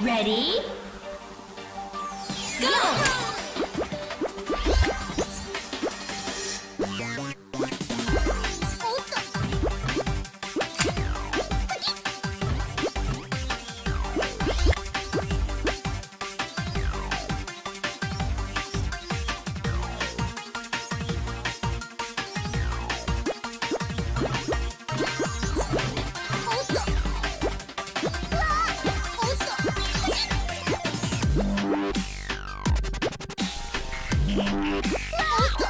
Ready? Go! っと